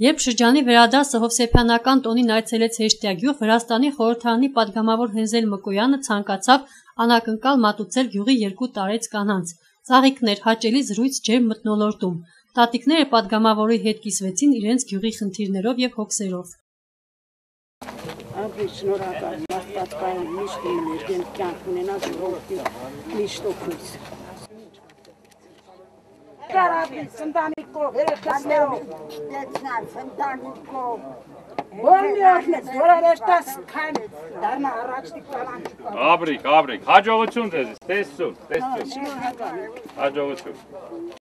Երբ շրջանի վերադասը Հովսեփյանական տոնին այցելեց Հեշտյագյուղ, Վրաստանի խորհրդարանի падգամավոր Հենզել Մկոյանը ցանկացավ անակնկալ մատուցել գյուղի երկու տարեց կանանց։ Ծաղիկներ, հաճելի զրույց ջեր մտնոլորտում։ Տատիկները падգամավորի հետ կիսվեցին իրենց գյուղի խնդիրներով եւ հոգսերով։ Ապրի շնորհակալ, մարտած կան միշտ ներդեմ կյանք ունենած ողջ միշտ օգուտ։ Կարապից ընտանիքով, երեքասներով, Դեցնած ընտանիքով, որնի օրնեց, որ արեշտաս քան դարնա առաջտի կանանք կան։ Աբրիկ, աբրիկ, հաջողություն ձեզ, տեսություն, տեսություն, հաջողություն։